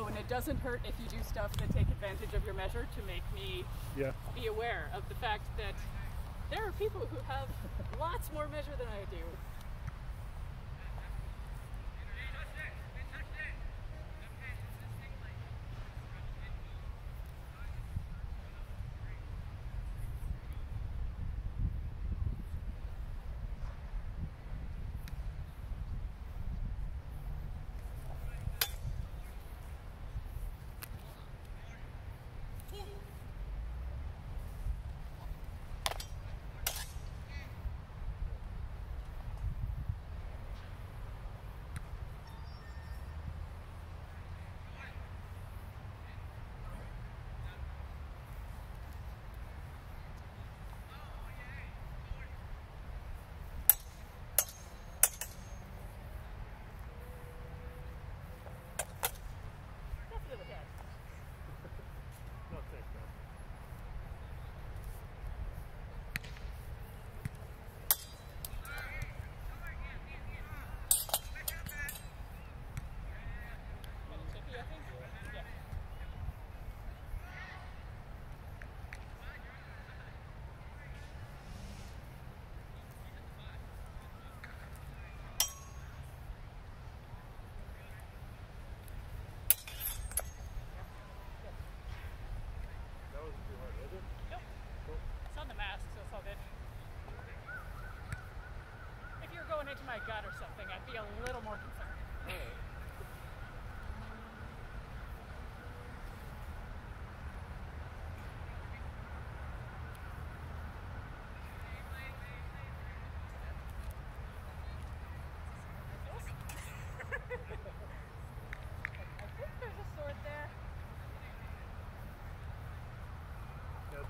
Oh, and it doesn't hurt if you do stuff that take advantage of your measure to make me Yeah. be aware of the fact that there are people who have lots more measure than I do.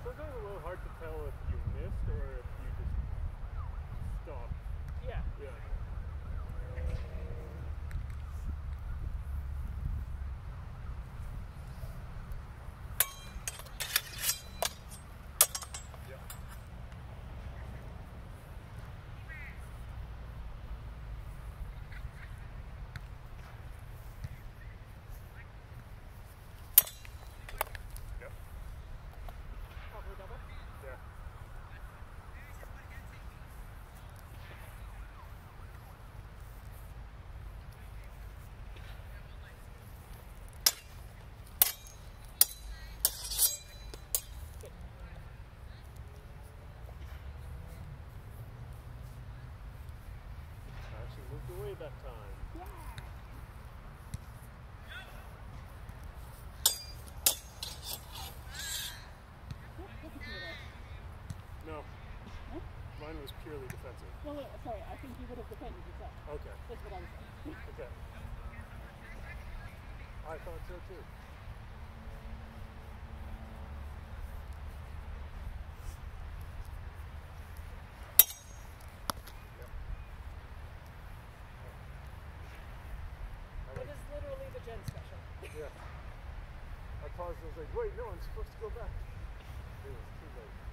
Sometimes a little hard to tell if you missed or if you just stopped. Yeah. Yeah. Yeah. Yep. Probably double. Yeah. Good. Actually moved away that time. No. Mine was defensive. No, wait, sorry. I think you would have defended yourself. Okay. That's what I'm saying. Okay. I thought so too. Yep. I It like, is literally the Jen special. yeah. I paused and was like, wait, no, I'm supposed to go back. It was too late.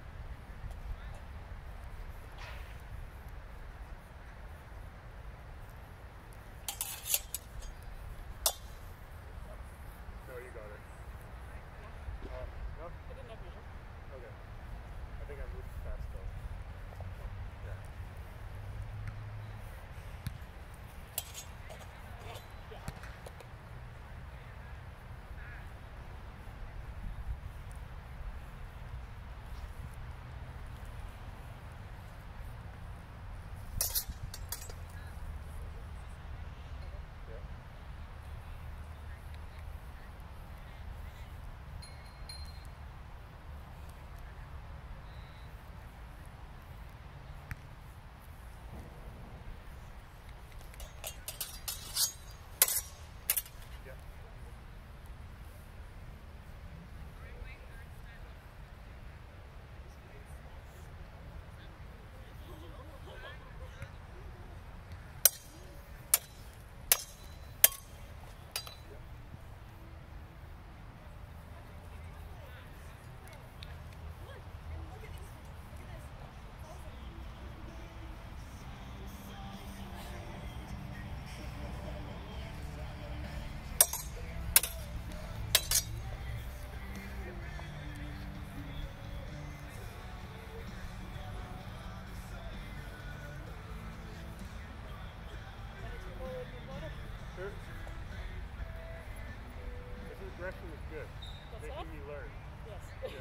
Good. What's Making that? you learn. Yes. Yeah.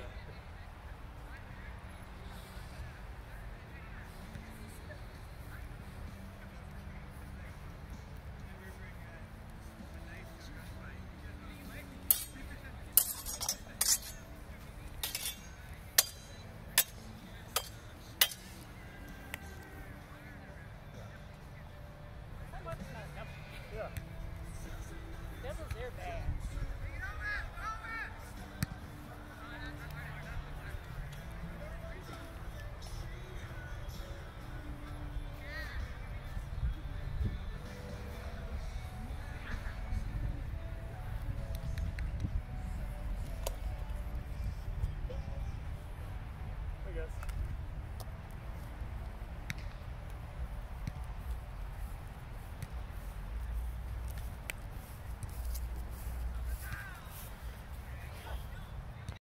How much is that? Yeah. Devil's air bad.